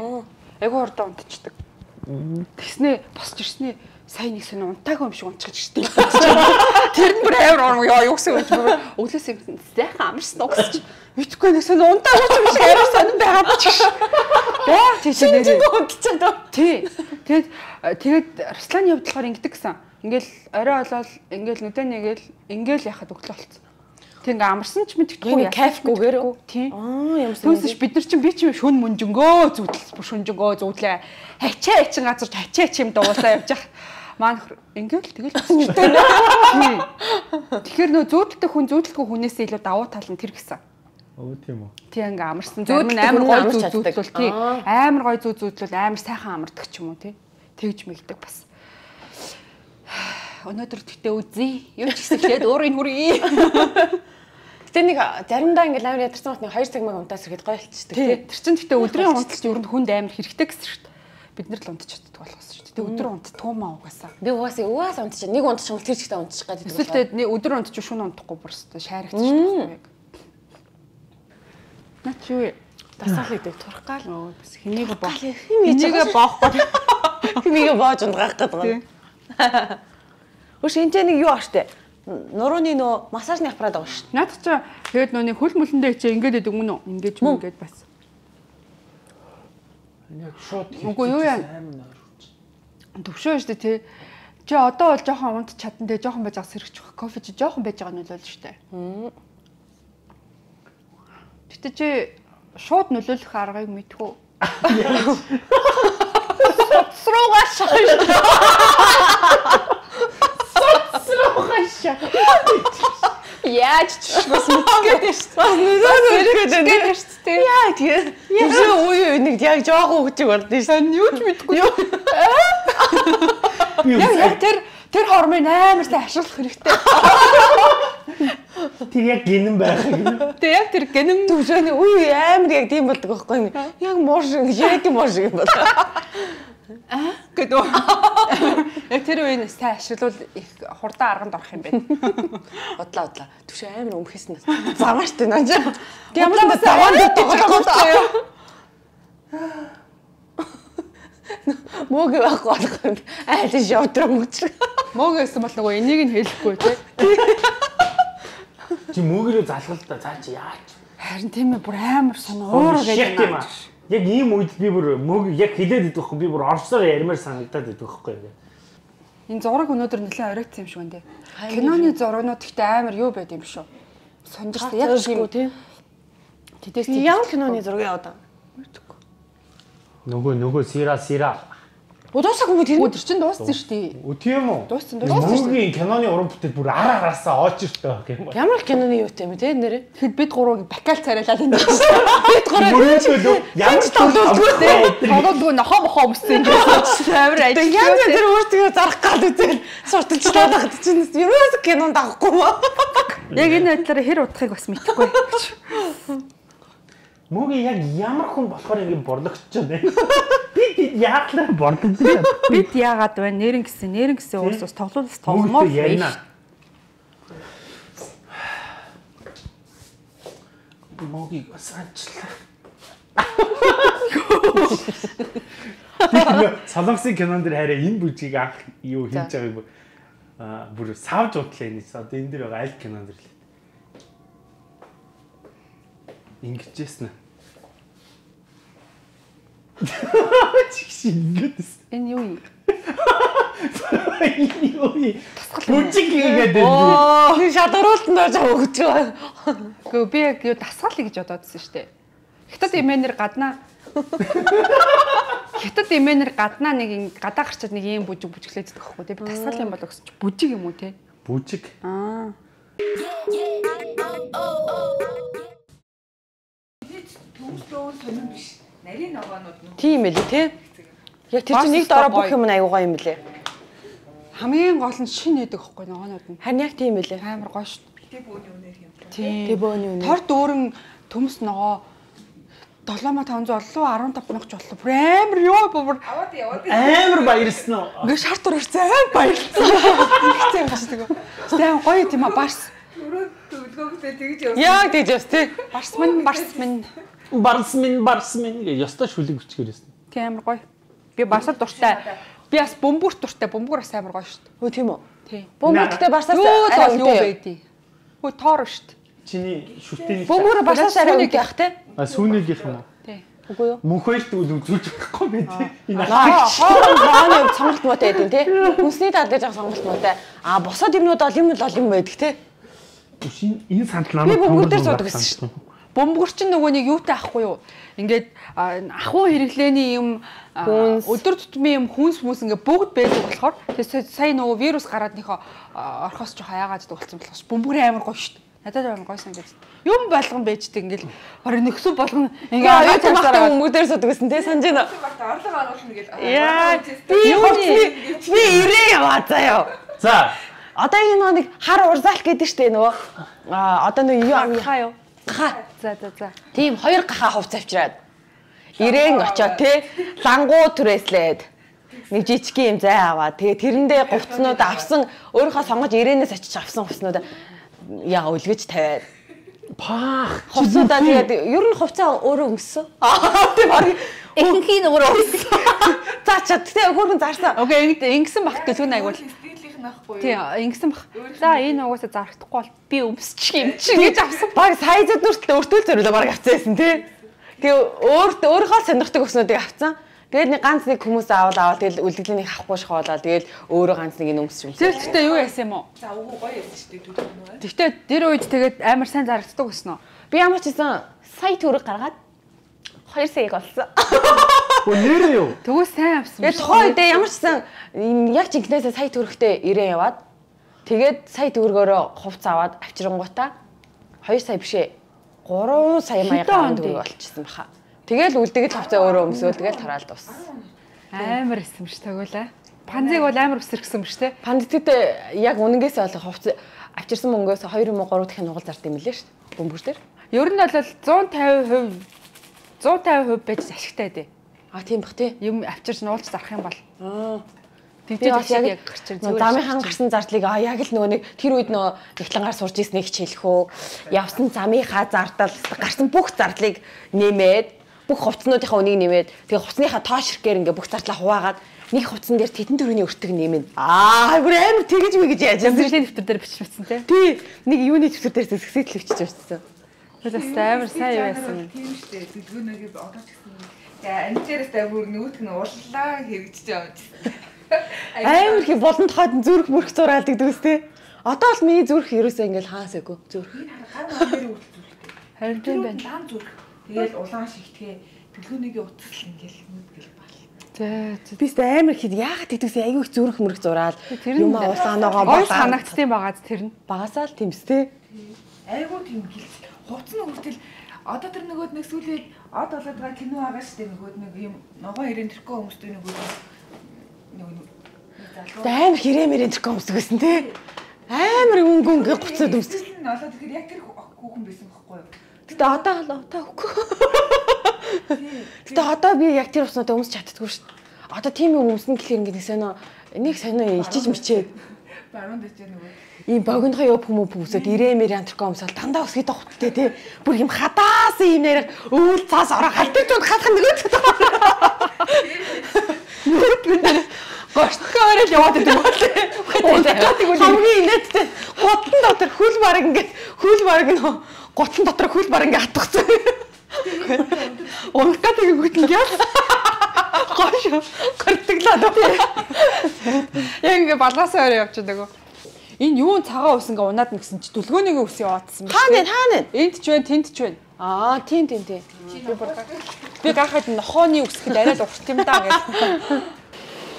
Айгу хурдан унтчихдаг. Тэгснээ босч ирснээ сайн нэг сонь унтаагүй юм шиг унтчих штеп. Тэр нь бүр амар орно яа юу гэсэн юм бэ? Өглөөс юм сайхан амарсан уу гэсэн чи. Мэдхгүй нэг сонь унтаагүй юм шиг амар сонь байгаад чи. Яа тий чи нэрээ.
унтчихад.
Тий. Тэгээд тэгээд Русланы хувьд болохоор ингэдэг гэсэн. Ингээл орой болоод ингээл нүдэ нэгээл ингээл яхад өглөө болцсон. Тэг ингээ амарсан ч мэддэхгүй
Яг кайфгүйгээр үү?
Тий.
Аа ямар сонь.
Түүнээс бид нар чинь би чинь шүн мөнжөнгөө зүудэл шүнжөнгөө зүүдлээ. Хачаа хачин газар хачаа чим дуулаа явж ах. Маань ингээл тэгэл. Тий. Тэгэхээр нөө зүүдэлтэй хүн зүүдэлгүй хүнээсээ илүү давуу тал нь тэр гэсэн.
Өө тийм үү.
Тий ингээ амарсан. Нь амар гой
амарч
зүү
чаддаг.
зүүдлүүл тий. Амар гой зүү зүүдлүүл амар сайхан амардаг ч юм уу тий. Тэгж мэгдэг бас. Өнөөдөр тэгтээ үзье. Юу ч гэсэн хэд өөрийн хүрээ.
Гэтэ нэг заримдаа ингээл амар ядарсан бат нэг 2 цаг мэг унтаас ирэхэд гоё болчихдаг
Тий.
тий.
Тэр чинь тэгтээ өдрийн унталт ер нь хүнд амар хэрэгтэй гэсэн шүү дээ. Бид нар л унтаж чаддаг болохоос шүү дээ. Өдөр унтдаггүй маа угаасаа.
Би угаасаа угаас унтчих. Нэг унтчих юм тэр чигтээ унтчих гэдэг.
Эсвэл тэгээд өдөр унтж шүн унтахгүй бүр өстө шаарэгдчих байхгүй яг. Наа чи юу?
дасгал гэдэг турах гал.
Оо бас хэнийг боох.
Хим
Хинийгээ боохгүй.
Химигээ боож унтгаах гэдэг байна. Өш энэ нэг юу аштай. Нурууны нөө массажны аппарат байгаа шүү.
Наад чи тэгээд нөө хөл мөлөндөө чи ингээд байдаг мөн үү? Ингээд ч ингээд бас.
Яг шууд
Үгүй юу яа. Төвшөө штэ тий. Чи одоо бол жоохон унт чадан тэгээ жоохон байж хэрэгч байх. Кофе чи жоохон байж байгаа нь бол штэ. Гэтэ чи шууд нөлөөлөх аргыг мэдхүү. Сруугаа шахаж. Сруугаа шахаж. Яаж ч бас мэдгээд штэ.
Бас нөлөөлөд
Тэгээд штэ.
Яа тэгээ. Юу уу нэг яг жоохон хөвчөг болдсон шүү.
Сан юу ч мэдэхгүй.
би
Яг яг тэр тэр хормын амар сайн ашиглах хэрэгтэй.
тэр яг гинэн байх юм.
Тэг яг тэр гэнэм
Төвшөөний үе амар яг тийм болдог байхгүй юу? Яг муур шиг яг муур шиг юм байна.
Гэдэг. Яг тэр үеийн сайн ашиглавал их хурдан арганд орох юм байна.
Бодлоо бодлоо. Төвшөө амар өмхөсөн. Замааштай наа. Ямар ч заван дээр тоглохгүй. Мөөг байхгүй болох айлын шоудроо мөчрөг.
Мөөг гэсэн бол нөгөө энийг нь хэлэхгүй тий.
Чи мөөгөрөө залгал та цаа чи яач.
Харин тийм ээ бүр амар сонь уур
юм аа. Яг ийм үед би бүр мөг яг хилээд идэх байхгүй би бүр орсоор ярмаар санагдаад идэх байхгүй.
Энэ зураг өнөөдөр нэлээд оройтсан юм шиг байна тий. Киноны зурагнууд ихтэй амар юу байд юм шүү. Сондорч яг тийм
тийм.
тэдэс
Ямар киноны зураг яваад байгаа.
Нөгөө нөгөө сира сира.
Тэр
Өө тэр чин дууссан шүү дээ.
Үгүй тийм үү?
Дууссан дууссан.
Мөгийн киноны уран бүтээл бүр ара араасаа оочиртэй баг юм байна.
ямар киноны юутай юм те нэрэ.
Тэгэхэд бид гурвыг бакал царайлаад энэ.
Бид гурав
ямар ч
Тоглоулгүй тоглоулгүй нохоо мохоо өмссөн гэсэн амар
яг
ажиг.
тэр өөртөө зарах гал үзэл сурталчлаад багт чинь ерөөс кинонд авахгүй маа.
Яг энэ байдлаараа хэр удахыг бас мэдэхгүй.
Мөгийн яг ямар хүн болохоор ингэ борлогч байна. Би тэд яаглаа борлож байна.
Бид яагаад вэ? Нэрэн гэсэн, нэрэн гэсэн өөрсөөс тоглоулс тогломоор
Мөөгтэй ярина. Мөгийг бас анчлаа. Солонгосын кинон дэр хараа энэ бүжгийг анх юу хийж байгааг аа бүр савж утлаа энэ. Одоо энэ дэр байгаа аль кинон дэр л. Ингэжсэн. Чигш ингэдэс.
Энэ юу юм?
Энэ юу юм? Бүжиг хийгээд байна.
Оо,
Тэр шалгаруултанд орж өгч байгаа.
гөө би яг юу дасгал гэж бодоодсэн шүү дээ. Хятад имэнэр гаднаа Хятад имэнэр гаднаа нэг гадаа гарчаад нэг юм бүжиг бүжиглээд байдаг байхгүй тий. Би дасгал юм бол өсч бүжиг юм уу тий?
Бүжиг.
Аа.
Тийм ээ тий. Яг тэр чинь нэг дараа бүх юм аюугаа юм лээ.
Хамгийн гол нь шин нэдэг байхгүй ногоонууд нь.
Харин яг тийм ээ лээ.
Амар гоё шүү.
Тэ
Тийм.
бөөний үнэ.
Тор дүүрэн төмс ногоо 7500 боллоо 15 мянгач боллоо. Бүр амар ёо бүр
Амар баярлсан уу?
ингээ шарт урагч зайн баярлсан. Ихтэй юм шиг тэгээ. Тэгтээ гоё тийм а барс.
Яг тийж бас тий.
Барс минь барс минь.
Барс минь, барс минь гэ ёстой шүлэг бичгээрсэн.
Тийм амар гоё. Би барсад дуртай. Би бас бөмбөрт дуртай. Бөмбөр бас амар гоё шүү дээ.
Өө тийм үү?
Тийм.
Бөмбөрттэй барсаас арай
юу байдий. Өө тоор шүү дээ.
Чиний шүтэн.
Бөмбөр барсаас арай юу гэх те?
А сүүнийх юм уу?
Үгүй юу.
Мөнх байл дүүл өмзүүлж байхгүй би тий. Энэ
хоол хааны сонголт муутай байдин тий. Хүнсний тал дээр яг сонголт муутай. А босоод юмнууд бол юм бол юм байдаг тий.
Үгүй энэ санал намайг
би бүгд дээр суудаг гэсэн шүү
дээ чинь нөгөө нэг юутай ахгүй юу? Ингээд ахуй хэрэглээний юм өдөр тутмын юм хүнс хүмүүс ингээд бүгд байдаг болохоор тэгээ сая нөгөө вирус гараад нөхө орхоос жоо хаяагаад болсон болохоос бөмбөрийн амар гоё шүү дээ. Надад амар гоё сан гэж. Юм болгон байждаг ингээд барин нөхсөв болгон
Ингээ
ингээд
аюул махтай бөмбөр дээр суудаг гэсэн тий. Санаж байна.
Орлого оруулна гэж.
Яа, би би ирээ яваа заяа.
За
Одоо энэ нэг хар урзаалт гэдэг штэ нөгөө. Одоо нэг юу
хаа юу?
Га.
За за за.
Тийм хоёр гахаа хувц авчираад. Ирээн очоо тий. Лангуу түрээслээд нэг жижиг юм зай аваа. Тэгээ тэрэндээ говцнууд авсан өөрийнхөө сонгож ирээнээс очиж авсан хувцнууд яа үлгэж тавиад.
паах
Хувцнуудаа тэгээд ер нь хувцаа өөрөө өнгөссөн. Аа тийм баг.
Эхэнхийн өөрөө уусан.
За чад тэгээ хөөргөн зарсан.
Окей ингэ ингэсэн бах гэлгүй айгуул.
Ахгүй.
Тий ингэсэн бах. За энэ угаасаа зарагдахгүй бол би өмсчих юм чи гэж авсан.
Баг сайзад нүртэл өртөл зөриөлө баг авцаасан тий. Тэгээ өөртөө өөрийнхөө сонирхдаг өснүүдийг авцсан. Тэгээд нэг ганц нэг хүмүүс аавал аавал тэгэл үлдэглэнийг авахгүй шахуулаад тэгэл өөрөө ганц нэг өмсч юм.
Тэр гэхдээ юу яасан юм уу?
За үгүй гоё юм шүү дээ дүүрэн нөгөө.
Гэхдээ тэр үед тэгээд амар сайн зарагддаг гэсэн үү?
Би ямар ч гэсэн сая төгрөг гаргаад 2 саяг олсон.
Өө нэр юу?
Төгөө сайн авсан.
Тэгээд тухайн үедээ ямар ч энэ яг жинкнээсээ сая төгрөгтэй ирээ яваад тэгээд сая төгрөгөөрөө хувц аваад авчирангуудаа 2 сая бишээ 3 сая маяг гаруй төгрөг олчихсан баха. Тэгэл үлдэгэл хувцаа өөрөө өмсөөл тэгэл тараал дууссан.
амар исэн биш төгөөлээ. Панзыг бол амар өсөргсөн биш те.
Пандиттэй яг үнэнгээсээ олох хувц авчирсан мөнгөөс 2 юм уу 3 дахин нугал зард юм лээ шүү дээ. Бөмбөр дээр.
Ер нь бол 150% 150% байж ашигтай дээ.
А тийм бах тий.
Юм авчирч нуулж зарах юм бол.
Аа.
Тэгтээ
Би бас яг
гарч ирэн
Нөгөө замын хан гарсан зардлыг аа яг л нөгөө нэг тэр үед нөгөө дипломгаар сурж ирснийг хичээлэх үү явсан замынхаа зардал гарсан бүх зардлыг нэмээд бүх хувцснуудынхаа үнийг нэмээд тэгээ хувцсныхаа тоо ширхгээр ингээ бүх зардлаа хуваагаад нэг хувцсан дээр тетэн төрөний өртөг нэмэн. Аа бүр амар тэгэж мэгэж яаж юм.
Амьдралын дэвтэр дээр бичсэн те.
Тий нэг юуны төвтөр дээр зэсгсэд л өчөж өчсөн.
Тэгээс амар сайн юу байсан.
Тийм шүү дээ. Дэлгүүнэгээ одоо ч гэсэн. Тэгээ анчаараас тавир нөгөөтг нь ууллаа хэрэгжиж юм.
Амар их болон тохойд зүрх мөрх зураадаг дүүс те. Одоо бол миний зүрх ерөөсөө ингээл хаасаагүй зүрх.
Харин тийм байна.
Лам зүрх. Тэгэл улаан шигтгээ дэлгүүнийгээ утасл ингээл нүдгэл бал.
За за.
Бис амар ихэд яагаад гэдэгс айгүй их зүрх мөрх зураал улаанаогоо
гой
болоо.
санагдсан байгааз тэр нь.
Багасаал тэмстэй.
Айгуу тийм гэлц. Хувцс нь хүртэл одоо тэр нөгөөд нэг сүлээд од болоод байгаа кино байгаа шүү дээ нөгөөд нэг юм ногоон ирээн тэрхүү хүмүүстэй нөгөөд нэг залуу
Амар хэрэг мэрэн тэр комсгсэн те. Амар өнгө өнгө гуцаад өмсөв.
нь олоод тэгэхээр яг тэр хүүхэн байсан байхгүй юу?
Гэтэ одоо л одоо үгүй. Гэтэ одоо би яг тэр уснуудаа өмсч чаддгүй шүү дээ. Одоо тийм юм өмснө гэхээр ингэ нэг сонио нэг сонио ичиж мичээд
Баруун дэжээ нөгөө
ийм богинохон ёб хүмүүс өмсөд ирэмэр антрком өмсөөл дандаа өсгий тохттэй тий. Бүр юм хадаас ийм нэр өвөл цаас ороо халтар тунд хатах нөгөө Гошткаараа л яваад байдаг үү? Хамгийн инээдтэй гутан дотор хөл бараг ингээд хөл бараг нөө гутан дотор хөл бараг ингээд хатгацсан. Унгад нэг гутан яа. Гош гортглаад.
Яг ингээ балаасаа өрөө явж байгаа. Энэ юу цагаан ус ингээ унаад нэгсэн чи дүлгөөнийг ус яваадсан ба.
Хаана хаана?
Энд ч байна, тэнд ч байна.
Аа тийм тийм тийм.
Би гахад нохооны үсгэд арай л урт юм даа гэж.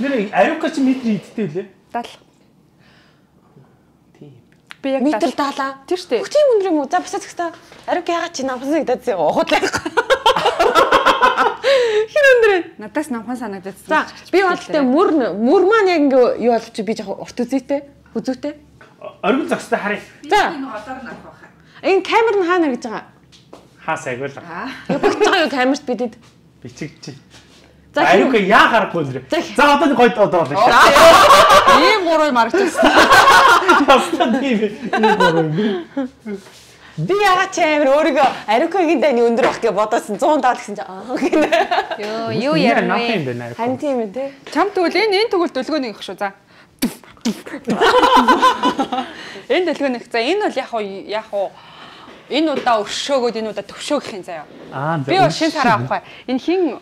Нэр ариука чи метр идтэй лээ.
70.
Тийм.
Би яг
Метр
70.
даалаа.
Тэр штэ.
Бүх тийм өндөр юм уу? За басаа зөкстөө. Ариук ягаад чи намхан санагдаад зэ ухаад байх. Хэр өндөр вэ?
Надаас намхан санагдаад.
За би болтой мөр мөр маань яг ингээ юу болчих би жоохон урт үзээтэй. Үзүүтэй.
Оргил зогстой харъя.
За
энэ голоор нь авах байхаа.
энэ камер нь хаана гэж байгаа?
Хаас агуул.
Яг багч байгаа юу камерт бидэд.
Бичиг чи.
За
Ариука яа харахгүй нэр. За одоо нэг гойд одоо болно шүү.
Ийм гурав маргажсэн.
Ястан тийм. Нэг гурав.
би ягаад ч амир өөрийгөө ариукагийн дайны өндөр байх гэж бодосон 100 даа гэсэн чинь аа гэнэ.
Йоо, юу ярина вэ?
байна.
Харин тийм ээ те.
Чам тэгвэл энэ энэ тэгвэл дөлгөөнийг их шүү. За. Энэ дөлгөөнийг за энэ бол яг уу яг уу энэ удаа өршөөгөөд энэ удаа төвшөөгөх юм заяа.
Аа.
Би бол шин сараа авах бай. Энэ хин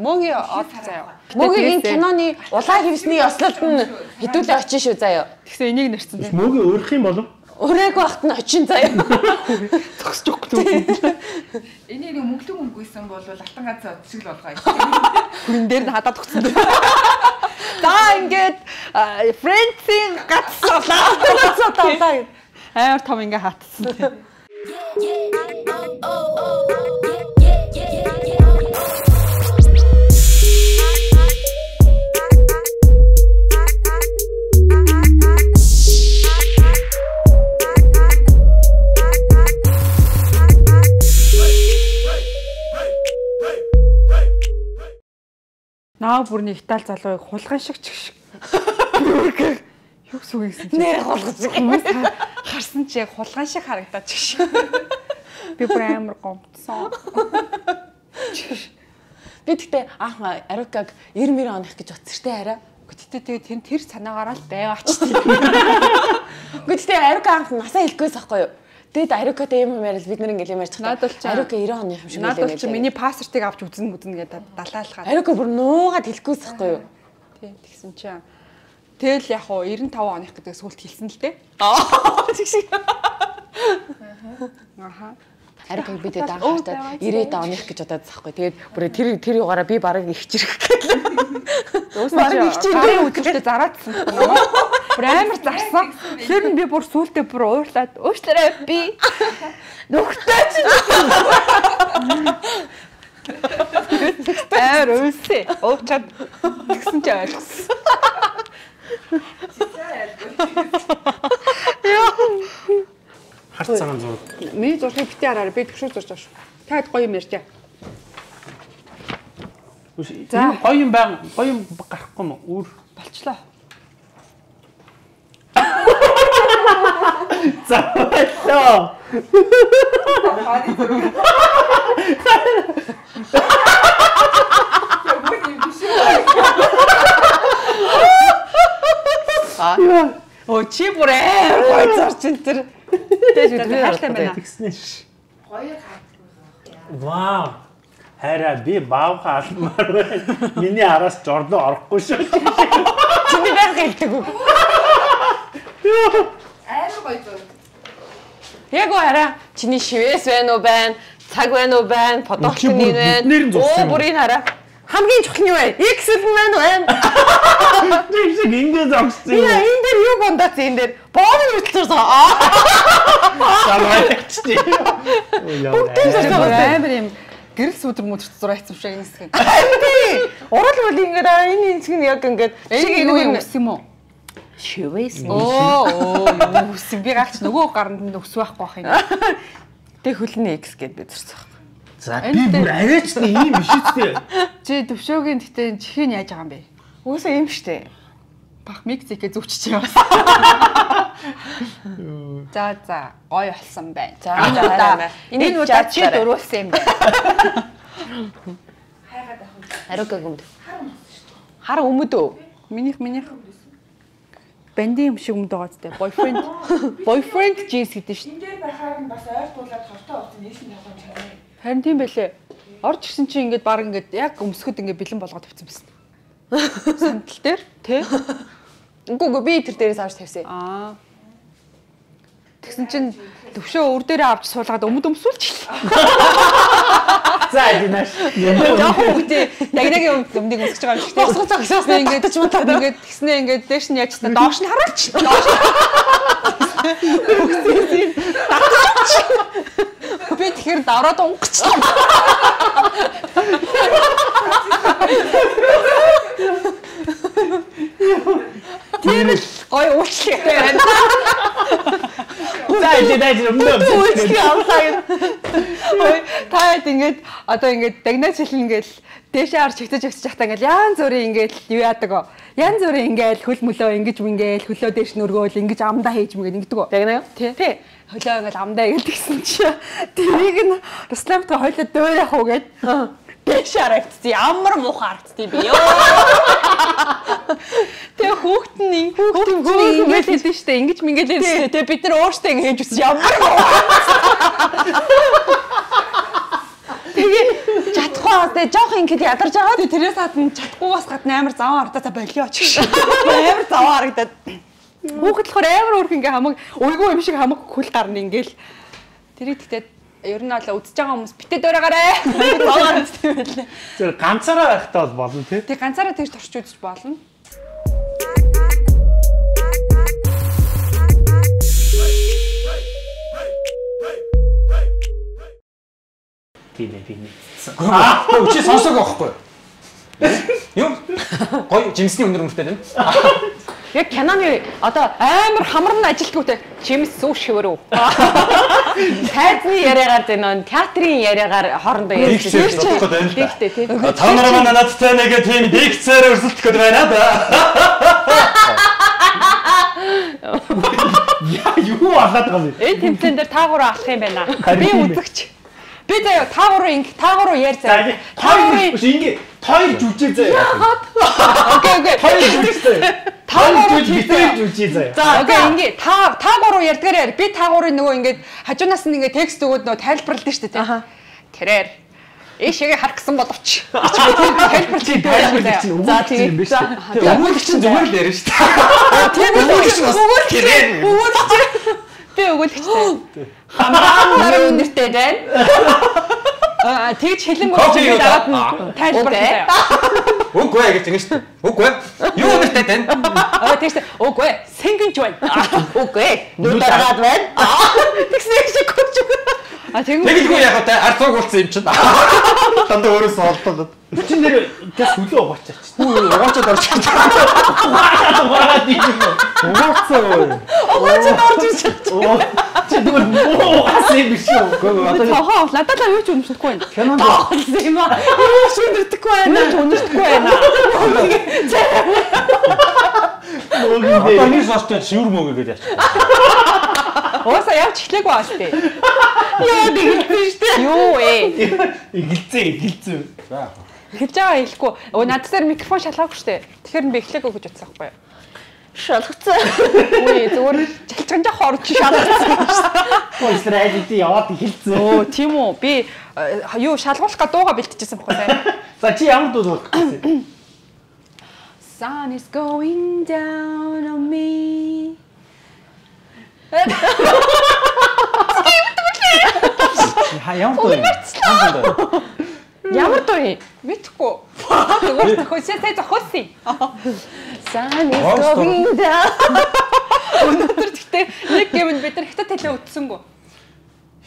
мөгийн од заяа.
Мөгийн энэ киноны улаан хевсний ослолт нь хідүүлээ очиж шүү заяа.
Тэгсэн энийг нэрсэн.
Мөгийн өөрөх юм болов.
Өрөөг багт нь очин заяа.
Зогсож өгөхгүй.
Энийг нэг мөнгөлөг өнгөйсөн бол алтан ганцаа шиг л болгоо.
Хүн дээр нь хадаад өгсөн. За ингээд френдсийн гацсалаа. Гацсалаа. Амар том ингээ хатсан. Наа бүрний Итали залууг хулгай шиг чиг шиг. Юу гэсэн үг юм бэ?
Нэр холгосон.
Хүмүүс харсан чи яг хулгай шиг харагдаад чиг шиг. Би бүр амар гомдсон.
Би тэгтээ анх ариукаг 90 мөр оных гэж утсан штэ арай.
Гэхдээ тэгээ тэр тэр санаагаараа л байваач.
Гэхдээ ариук анх насаа хэлэхгүйс байхгүй юу? Тэгэд ариукатай юм яриад бид нар ингээл юм ярьж
чи-
ариука 90 оны юм шиг
Надад чи миний паспортыг авч үзнэ үзнэ гэдэг далаалахаа.
ариука бүр нуугаад хэлэхгүйс байхгүй юу?
Тийм тэгсэн чи. Тэгэл яг уу 95 оных гэдэг сүлт хэлсэн л дээ.
Аа тийм шиг.
Аха.
Ариукаг бид даах
Оо,
хартаа
байваа.
90 оных гэж удаад захгүй. Тэгээд бүр тэр тэр югаараа би бараг ихчрэх гэлээ.
Уусаа
Бараг их
чи
чинь
гарын үзэлтэд зараадсан. Бүр амар зарсан. Тэр нь би бүр сүултээ бүр уурлаад уушлаарай би. Нүхтэй чи. Амар уусээ. Уучаад тэгсэн чи ойлгосон.
Харт цагаан зураг.
Миний зургийг бити хараарай. Би тэгшүү зурж шүү. Таад гоё юм ярьж.
За гоё юм байг гоё юм гарахгүй юм уу? Үр.
Болчлоо.
За болоо.
Мөн юм биш үү?
Оо чи бүр амар гой зарч энэ тэр.
Тэгэж үү хайртай байна.
Тэгснэ ш.
Хоёр хаад.
Вау. Хараа би баавха алмаар байна. Миний араас жордоо орохгүй шүү.
Чиний байх хэлдэг үү?
Амар гоё зураг.
Яг уу хараа. Чиний шивээс байна уу байна? Цаг байна уу байна? Фотографийн
бүр
байна. Оо
юм.
бүр энэ хараа. Хамгийн чухал нь юу вэ? X-эл нь байна уу байна?
Тэг шиг ингэ зогссон юм.
Яа энэ дээр юу гондаац энэ дээр? Боомын хөтлөсөн. Аа.
Самрагчти.
Бүгдийн
Яа.
зурсан.
Амар юм гэрэл сүдэр мүдэрч зураг хийсэн шиг нисгэн.
Урал бол ингээд аа, энэ энэ чинь яг ингээд
шиг юу юм
энэ
өс юм уу?
Шивээс.
Оо өссөн би гаач нөгөө гаранд нь өс байхгүй бах юм.
Тэг хөлний X гэд би зурсан.
За би бүр арайч тийм юм биш үстэй.
Чи төвшөөгийн гэтээ чихэн яаж байгаа юм бэ?
Уусаа юм штэ.
Бах микзикээ зүвчиж яваа. За за гоё болсон байна.
За,
энэ
за,
энэ
Энийг
удаа чи дөрүүлсэн юм байна.
Хайгаад авах.
Харуг гэмд. Хар өмөдөө.
Минийх минийх бандын юм шиг өмд байгаа зү. Boyfriend boyfriend jeans гэдэг шүү.
Энд дээр байхаар нь бас ойр туулаад хортой болсон явах юм чамаа.
Харин тийм байлээ. Орж ирсэн чинь ингээд баг ингээд яг өмсгөд ингээд бэлэн болгоод тавьсан байсан. Сандал дээр тий?
Үгүй үгүй би тэр дээрээс авч тавьсан.
Аа. Тэгсэн чинь төвшөө өр дээрээ авч суулгаад өмд өмсүүлчихлээ.
За динаш.
Яах вэ? Дагнагийн өмдийг өмсөж байгаа юм шиг.
Босгоц агшаас
Тэгснээ ингээд ингээд тэгснээ ингээд дээш нь яаж та доош нь хараач. Доош. Би тэгэхээр давраад унгачлаа. Тэр л гоё уучлалтай байна.
За динаш өмнө.
Уучлалтай авлаа гэд. Ой таад ингээд одоо ингээд дагнаж хэлнэ гээл дээшээ харж хитэж өгч захтаа ингээд яан зүрийн ингээд юу яадаг оо. Яан зүрийн ингээд хөл мөлөө ингэж мингээл хөлөө дээш нүргөөл ингэж амдаа хийж мэгээд ингэдэг оо.
Яг наа.
Тий. Тий. Хөлөө ингээд амдаа гэлдэгсэн чи. Тэрийг нь Русламтай хойлоо дөөр явах уу гэд. Дээш харагдсан. Ямар муухай харагдсан би ёо. Тэгээ хүүхэд нь хүүхэд нь ингэж хэлсэн шүү дээ. Ингэж мингээл хэлсэн. Тэгээ бид нар өөрсдөө ингэж үзсэн. Ямар муухай.
Тэгээ чадахгүй аа тэгээ жоох ингэхэд ядарч байгаа.
Тэгээ тэрээс гадна чадахгүйгаас гадна амар заван харагдаад та болио ч гэж. Амар заван харагдаад. Хүүхэд болохоор амар өөрх ингээ хамаг уйгүй юм шиг хамаг хөл гарна ингээл. Тэрийг тэгтээ ер нь бол үдсэж байгаа хүмүүс битээ дуурайгаарэ. Заван харагдсан байлээ.
Тэр ганцаараа байхдаа бол болно тий.
Тэгээ ганцаараа тэгж турч үзэж болно.
Тийм ээ.
Аа, чи сонсоог байхгүй. Юу? Гой жимсний өндөр мөртэй байна.
Яг киноны одоо амар хамрын ажилтгүйтэй чимс сүү шивэрүү.
Тайзны яриагаар дээ нөө театрын яриагаар хоорондоо ярьж
Дикцээр бодох гэдэг юм л да.
Тэгтээ тий.
Та нараа манай надтай нэг тийм дикцээр өрсөлдөх гээд байна да.
Яа юу болоод байгаа юм бэ?
Энэ тэмцээн дээр та гурав алах юм байна. Би
тийм
үзэгч. Би заяа та гурав инг та гурав яар
За
заяа. Та гурав
ингэ хоёр жүжиг заяа.
Окей окей.
Хоёр жүжиг заяа.
Хийсэн.
битээ жүжиг заяа.
За окей ингээ та та гурав ярьдгаар яар. Би та гурыг нөгөө ингээд хажуунаас нь ингээ текст өгөөд нөгөө тайлбарлалаа шүү дээ. тий. Тэрээр Ишэгээ харах гэсэн боловч. Тайлбарлаж
Тайлбарлах чинь
За
өгүүлэх юм
тийм.
биш
өгүүлэх чинь зүгээр л яриа шүү дээ.
тийм үү.
Өгүүлэх бас тэрээр.
Өгүүлж. Би өгүүлэгчтэй. Хамгаан нарын өндөртэй байна. Аа тэгж
юу
дараад
та?
нь тайлбарлаа.
Үгүй ээ гэж ингэж шүү. Үгүй ээ. Юу өнөртэй тань?
Аа тэгж үгүй ээ, сэнгэнж байна.
Үгүй ээ. Нүд дараад байна.
Тэгснэ шиг хүч. А тэгвэл
Тэгэлгүй яг та ард цуг уулцсан юм чинь. Дандаа өөрөөсөө олдоод.
Чин дээр газ хөлөө угаачаач.
Угаачаад орчих.
Угаагаад ийм юм. Угаацаа.
Угаачаад орж ирж
Оо, Чи муу угаасан юм биш үү?
Тохоо надад юу ч уншдаггүй байна.
Кинонд
юм аа. Юу ч уншдаггүй байна. Юу ч уншдаггүй байна.
нөгөө
нэг соштой шивэр мөгөөгээд яач.
Ууса явж эхлэегүй байна шүү дээ.
Яа нэгэлсэн шүү дээ. Юу ээ.
Эгэлзээ, эгэлзээ.
За.
Хэлж байгаа хэлэхгүй. Өө дээр микрофон шалгаагүй шүү дээ. Тэгэхээр би эхлэхгүй гэж утсан байхгүй юу?
Шалгацсан.
Үгүй зүгээр чалчган жоо хорч шалгасан.
Хөөсөр айлд яваад эгэлзээ.
Өө тийм үү. Би юу шалгуулах га дууга бэлтжижсэн байхгүй юу?
За чи ямар дуу болох гэсэн?
Sun is going down on me.
Ямар дуу юм? Ямар дуу?
Юм?
Мэдхгүй. Зүгээр зохиосоо сая зохиосон.
Going down.
Өнөөдөр гэхдээ нэг гэмэнд бид нар хятад хэлээ үтсэнгүү.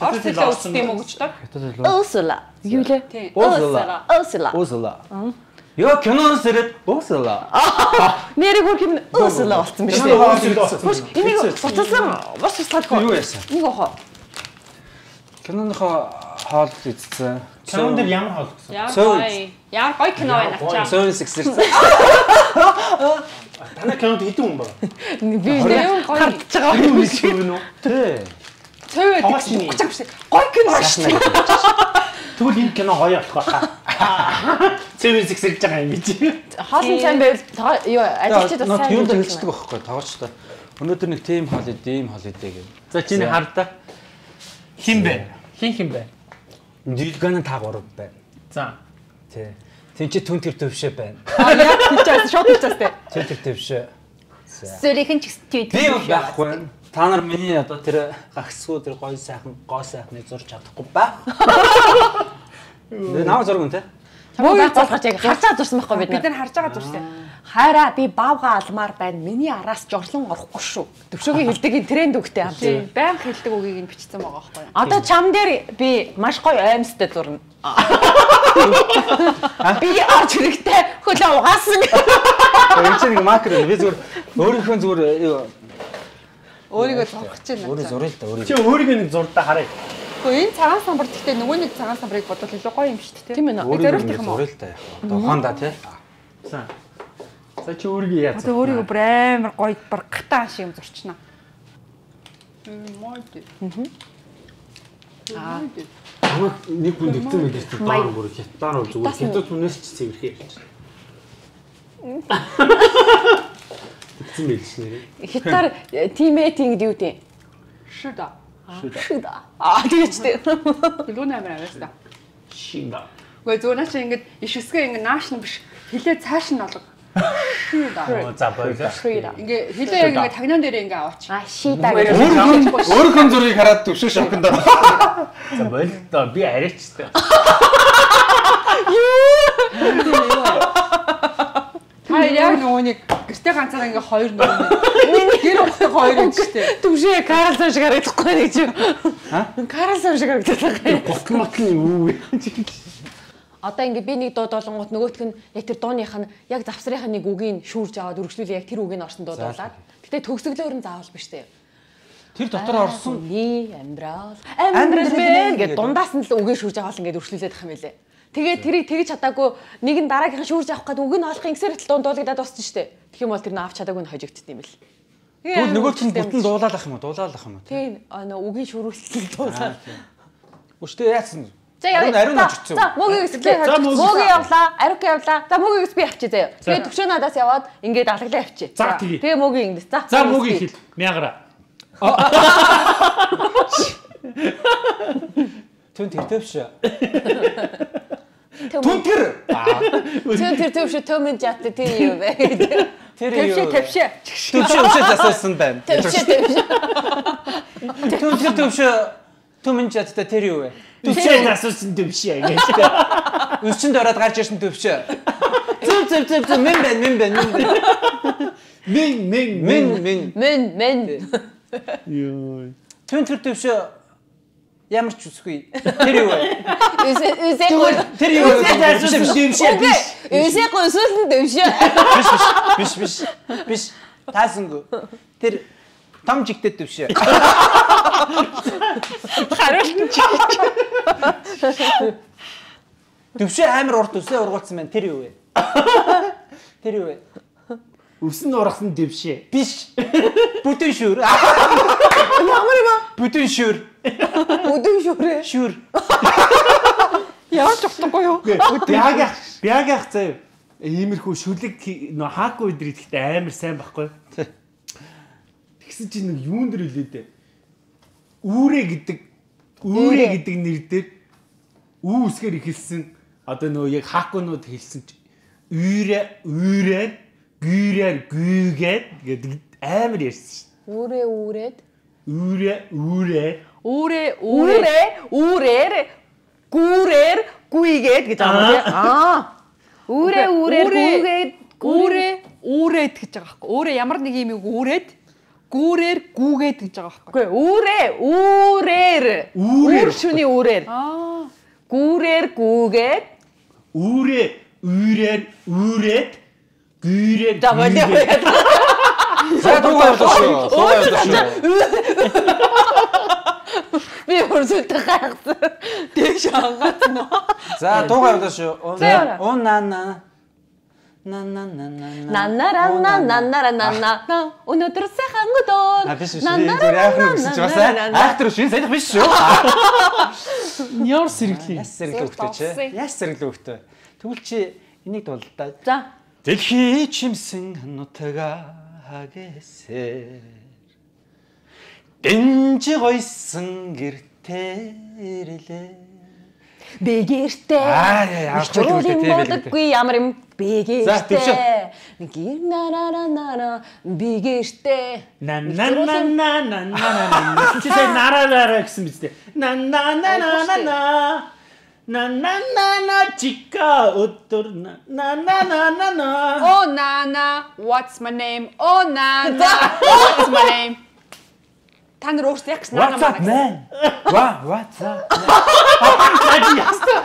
Орос
Хятад
хэлээ
хэлээ
үтсэн юм уу гэж доо.
Хятад хэлөө.
Ursula. Юу лээ?
Тийм.
Ursula.
Ursula.
Йоо киноноос ирээд Ursula.
Нэрийг бүр хин Ursula болсон биз дээ. Хөөс энийг суцалсан бас суцалгүй.
Юу яасан?
Нэг охоо.
Киноныхоо хоол үзсэн.
Чамд дээр ямар хоол гэсэн?
Яа. Яа гоё кино байна ачаа.
Сойн сексэрсэн.
Танай кинонд хэдэн хүн байна?
Би
Юу гоё.
хардж байгаа.
Юм бэ?
Тэ.
Цөв байдаг.
Хоосны.
Гоё кино шүү.
Тэгвэл энэ кино гоё болох байхаа. Цэвэр зэгсэрж байгаа юм чи.
Хаасан цайн байвал юу ажилчид бас сайн
юунд
үздэг
хэлцдэг байхгүй тоглолчтой. Өнөөдөр нэг тим хоол идэ, ийм хоол идэ гэх.
За чиний хардаа. Хин бэ? Хин хин бэ?
Дилган та гурав байна.
За.
Тэ. Тин чи түн тэр төвшөө байна.
А яа тийчээс шот тэ.
Түн тэр төвшөө.
Зүрийн ч тийм.
Би бол байхгүй. Та нар миний одоо тэр гагсгүй тэр гоё сайхан гоо сайхныг зурж чадахгүй ба. Тэгээ наа зург үнтэй.
Мөгийг залгаж яг харцаа зурсан байхгүй бид
Бид
нар.
нар харж байгаа зүрсэн.
Хайраа би баавга алмаар байна. Миний араас жорлон орохгүй шүү. Төвшөөгийн хилдэг тренд үгтэй хамт.
Баян хэлдэг үгийг нь бичсэн байгаа байхгүй юу?
Одоо чам дээр би маш гоё аимстай зурна. Би орж хэрэгтэй хөлөө угаасан.
Энэ чинь нэг макро би зүгээр өөрийнхөө зүгээр
Өөрийгөө зурх чинь.
өөрөө зуръя л да өөрөө.
Чи өөрийгөө нэг зурдаа харъя.
Гэхдээ энэ цагаан самбар гэхдээ нөгөө нэг цагаан самбарыг бодвол илүү гоё юм шүү дээ.
Тийм ээ
зориулт юм уу?
зуръя л да яг. Одоо ухаандаа тий.
За. За чи өөрийгөө яа.
Одоо өөрийгөө бүр амар гоё баргахтаа шиг юм зурчнаа. Аа.
Намайг нэг хүн дэвтэн мэдээж чи доор бүр хятадаар бол зүгээр хятад хүнээс ч цэвэрхээ ярьж Дэвтэн мэдээж нэрээ.
Хятаар тиммейтинг юу гэдэг?
Шүда.
Шүда. Аа тэгчтэй.
Билгүүн амар аваасаа.
Шинга.
Гэхдээ зүгээр наач ингэж иш үсгээ ингэ нааш нь биш. Хилээ цааш нь олго. Шүда.
За боёо.
Шүда.
Ингээ хилээ яг ингээ тагнан дээр ингээ аваач.
А шида гэж.
Өөрийнхөө зургийг хараад төвшөө ороо.
За боёо би арайчтай.
Та яг нөгөө нэг гэртээ ганцаараа ингээ хоёр нөгөө гэр ухтай хоёр юм шүү дээ.
Төвшөө Карлсон шиг харагдахгүй нэг чи. Карлсон шиг харагддаг.
Гот мотны юу вэ?
Одоо ингээ би нэг дууд болонгууд нөгөөх нь яг тэр дууных нь яг завсрынхаа нэг үгийг шүүрж аваад үргэлжлүүлээ яг тэр үгийг орсон дуудуулаад. Гэтэ төгсгөлөөр нь заавал биш дээ.
Тэр дотор орсон
Ни амьдрал амьдрал бэ гэдэг дундаас нь л үгээ шүүрж аваад ингээд үргэлжлүүлээд ах юм байлээ. Тэгээ тэрийг тэгж чадаагүй нэг нь дараагийнхан шүүрж авах гэдэг үг нь олох ингэсээр л дундуулагдаад боссон шүү дээ. Тэгэх юм бол тэр нь авч чадаагүй нь хожигдсон юм бэл.
Тэгвэл нөгөө чинь бүтэн дуулаад ах юм уу? Дуулаад ах юм уу?
Тийм нөө үгийн шүүрүүлэлт дуулаад.
Өштэй яасан?
За яа.
Ариун ирсэн.
За мөгийг эсгэлээ.
За, мөгийг.
Явлаа. Ариук явлаа. За мөгийг би авчи заяа. Тэгээ төвшөө надаас яваад ингээд алгалаа авчи.
За.
Тэгээ мөгийг ингэж. За.
За мөгийг хэл. Мягара.
Түн тэр төвшөө.
Түн
Түн тэр.
Түн тэр төвшөө төмөн жат тэр юу вэ?
Тэр
Тавшаа тавшаа.
Төвшөө өшөө засаасан байна.
Төвшөө төвшөө.
Түн тэр төвшөө төмөн жадтай тэр юу вэ?
Түвшээ асуусан түвшээ гэж.
Өсчөнд ороод гарч ирсэн төвшөө. Зүг зүг зүг зүг мен бэн мен бэн мен бэн.
Мен мен
Мен мен
Мен мен.
Йой.
түн тэр төвшөө ямар ч үсгүй. Тэр юу вэ?
Үсэ үсэ гол.
Тэр юу вэ?
Түвшээ биш.
Үсэ госуулсан төвшөө.
Биш биш биш. Биш. Таасангүй. Тэр том жигтэй төвшөө. Төвшөө амар урт үсээ ургуулсан байна. Тэр юу вэ? Тэр юу вэ?
Өвсөн ургасан дэвшээ.
Биш. Бүдэн шүр.
Ямар юм аа?
Бүдэн шүр.
Өдөн шүрээ.
Шүр.
Яаж утгагүй юу?
Бяг ах, бяг ах заяа. Иймэрхүү шүлэг нөө хааку өдрийг гэхдээ амар сайн байхгүй. Тэгсэн чинь нэг юун дэр дээ. Үүрэ гэдэг үүрэ гэдэг нэр дээр үү үсгээр ихэлсэн одоо нөө яг хакунууд хэлсэн чи үйрэ үйрээр гүйрээр гүйгээд гэдэг амар ярьсан шүү.
Үүрээ үүрээд.
Үрэ
үрэ үрэ
үрэ үрээр гүүрээр гүйгээд гэж байгаа юм аа. Үрэ үрээр гүйгээд
гүүрэ үрээд гэж байгаа байхгүй. Өөрөө ямар нэг юм үрээд гүүрээр гүгээд гэж байгаа байхгүй.
Үгүй үрээ
үрээр
үр шүний үрээр.
Аа.
Гүүрээр
гүгээд үрээ үрээр
үрээд гүүрээр
гүйгээд.
Суугаа болоо. Суугаа болоо.
Би өрсөлт гайхсан. Дээш ангац нөө.
За дуугаа болоо шүү. Уун наа наа.
Нанара нанара нанана өнөөдөр сайхан өдөр
нанара яахан гэсэн чи бас актер шин сайх биш шүү.
Яар сэргэлээ.
Яс сэргэлээ хөхтэй чи. Яс сэргэлээ хөхтэй. Тэгвэл чи энийг дуулдаа.
За.
Дэлхий чимсэн нутага 하겠세 дэнжиг ойсон гэртэрэлээ Бэгэртэй. Авчруулын болдоггүй
ямар юм
бэгэртэй. Гэр нарара
нара
бэгэртэй. На
на на на на
на на.
Чи тэ нараараа гэсэн биз дээ.
На на на на на на. Na na na na chica uturna na na na na na
Oh Nana, what's my name? Oh Nana, what's my name? Та нар өөрсдөө яг
What's up man? What what's up?
man? Надад ястаа